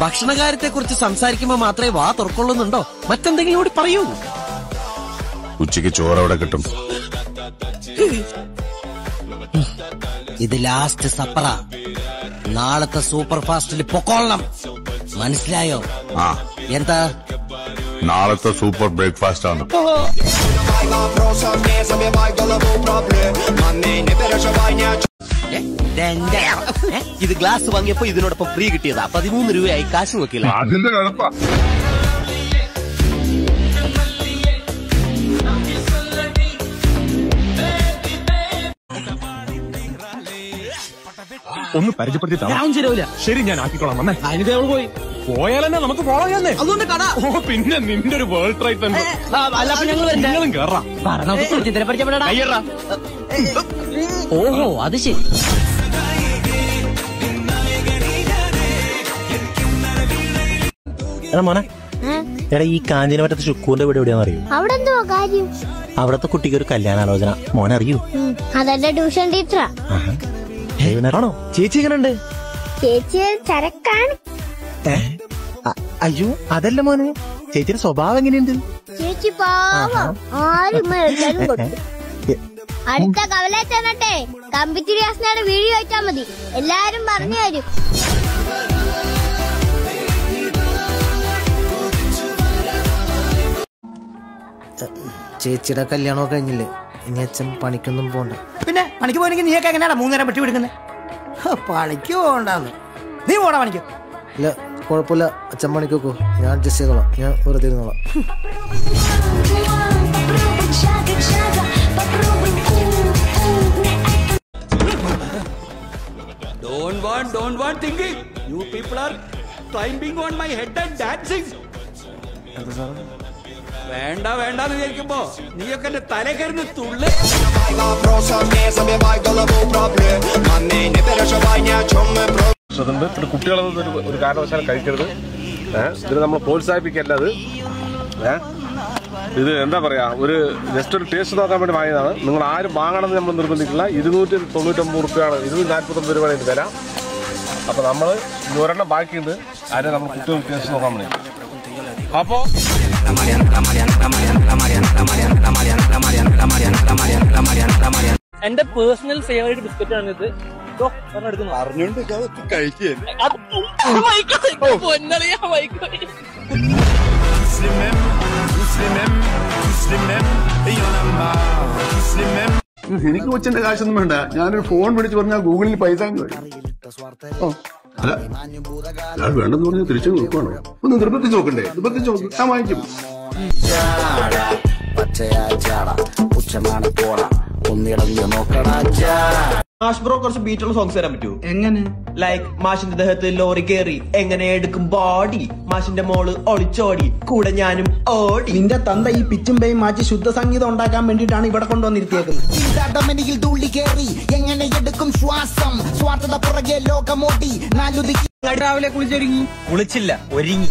ഭക്ഷണകാര്യത്തെ കുറിച്ച് സംസാരിക്കുമ്പോ മാത്രമേ വാ തുറക്കൊള്ളുന്നുണ്ടോ? മറ്റെന്തെങ്കിലും കൂടി പറയൂ. ഉച്ചയ്ക്ക് ചോറ് അവിടെ കിട്ടും. ഇത് ലാസ്റ്റ് സപ്പറ നാളത്തെ സൂപ്പർ ഫാസ്റ്റിൽ പൊക്കോളണം. മനസ്സിലായോ? ആ. എന്താ? നാളത്തെ സൂപ്പർ ബ്രേക്ക്ഫാസ്റ്റ് ആണ്. ഇത് ഗ്ലാസ് വാങ്ങിയപ്പോ ഇതിനോടൊപ്പം ഫ്രീ കിട്ടിയതാ. പതിമൂന്ന് രൂപയായി കാശ് നോക്കില്ല അതിന്റെ കുഴപ്പാ ഒന്ന് പരിചയപ്പെടുത്തി ശരി ഞാൻ ആക്കിക്കോളാം. വന്നേ. അതിന്റെ അവൾ പോയി. പോയാലെന്നെ നമുക്ക് ഫോളോ ചെയ്യാന്നേ? അതുകൊണ്ട് കട. ഓ പിന്നെ നിന്റെ ഒരു വേൾഡ് തന്നെ ഞങ്ങളും കേറാം. ഓഹോ അത് ശരി എടാ മോനെ. എടാ ഈ കാഞ്ഞിരമറ്റത്ത് ശുക്കൂന്റെ വീട് എവിടെയാണെന്ന് അറിയൂ അവിടെ എന്തോ കാര്യം? അവിടത്തെ കുട്ടിക്ക് ഒരു കല്യാണാലോചന. മോനെ അറിയൂ അതല്ല അതെന്റെ ട്യൂഷൻ ടീച്ചറാ. ആണോ ചേച്ചി എങ്ങനെയുണ്ട് ചേച്ചി ഒരു ചരക്കാണ് അയ്യോ അതല്ല മോനെ. ചേച്ചിയുടെ സ്വഭാവം എങ്ങനെയുണ്ട്? ചേച്ചി പാവം. ആരും അടുത്ത കവലെ ചെന്നട്ടെ കമ്പിത്തിരി ഹാസനയുടെ വീഡിയോ വെച്ചാ മതി. എല്ലാരും പറഞ്ഞു തരും. ചേച്ചിയുടെ കല്യാണമൊക്കെ കഴിഞ്ഞില്ലേ? ഇനി അച്ഛൻ പണിക്കൊന്നും പോണ്ട. പിന്നെ പണിക്ക് പോയെങ്കിൽ നീയൊക്കെ എങ്ങനെയാണ് മൂന്നേരം പെട്ടി പിടിക്കുന്നത് പണിക്ക് പോകണ്ടാന്ന്. നീ പോടാ പണിക്ക്. ഇല്ല കുഴപ്പമില്ല. അച്ഛൻ പണിക്കൊക്കോ ഞാൻ അഡ്ജസ്റ്റ് ചെയ്തോളാം. ഞാൻ വെറുതെ ഇരുന്നോളാം. Don't want, don't want thinking. You people are climbing on my head and dancing. വേണ്ട വേണ്ട എന്ന് വിചാരിക്കുമ്പോ നീയൊക്കെ എന്റെ തല കയറുന്ന തുള്ളേ അതുണ്ട് പിന്നെ കുട്ടികളൊന്നും ഒരു ഒരു കാരണവശാലും കഴിക്കരുത് ഏഹ് ഇതിന് നമ്മൾ പ്രോത്സാഹിപ്പിക്കല്ലത് ഏഹ് ഇത് എന്താ പറയാ ഒരു ജസ്റ്റ് ഒരു ടേസ്റ്റ് നോക്കാൻ വേണ്ടി വാങ്ങിയതാണ്. നിങ്ങൾ ആരും വാങ്ങണമെന്ന് നമ്മൾ നിർബന്ധിക്കില്ല. ഇരുന്നൂറ്റി തൊണ്ണൂറ്റൊമ്പത് റുപ്യാണ് ഇരുന്നൂറ്റി നാൽപ്പത്തൊമ്പത് രൂപയാണ് ഇത് തരാം അപ്പൊ നമ്മൾ ഇനി ഒരെണ്ണം ബാക്കിയുണ്ട്. ആരെ നമ്മൾ കുട്ടികൾ ടേസ്റ്റ് നോക്കാൻ വേണ്ടി. അപ്പോ എന്റെ പേഴ്സണൽ ഫേവറേറ്റ് ബിസ്ക്കറ്റ് ആണ് ഇത്. അറിഞ്ഞോണ്ട് കഴിക്കേ എനിക്ക് കൊച്ചിന്റെ കാശൊന്നും വേണ്ട. ഞാനൊരു ഫോൺ വിളിച്ച് പറഞ്ഞാൽ ഗൂഗിളിൽ പൈസ അല്ല. അയാൾ വേണ്ടെന്ന് പറഞ്ഞാൽ തിരിച്ചു നോക്കുവാണോ? ഒന്ന് നിർബന്ധിച്ച് നോക്കണ്ടേ? നിർബന്ധിച്ച് നോക്കും. ഞാൻ വാങ്ങിക്കും. മാഷ് ബ്രോ കുറച്ച് ബീറ്റുള്ള സോങ്സ് തരാൻ പറ്റൂ എങ്ങനെ? ലൈക്ക് മാഷിന്റെ ദേഹത്ത് ലോറി കേറി. എങ്ങനെ എടുക്കും ബോഡി മാഷിന്റെ മോൾ ഒളിച്ചോടി. കൂടെ ഞാനും ഓടി. നിന്റെ തന്ത ഈ പിച്ചും പേയും മാറ്റി ശുദ്ധ സംഗീതം ഉണ്ടാക്കാൻ വേണ്ടിയിട്ടാണ് ഇവിടെ കൊണ്ടുവന്നിരുത്തിയേക്കുന്നത്. തുള്ളി കേറി. എങ്ങനെ എടുക്കും ശ്വാസം? സ്വാർത്ഥത പുറകെ ലോകമോടി. നാലുതി രാവിലെ കുളിച്ചൊരുങ്ങി. കുളിച്ചില്ല ഒരുങ്ങി.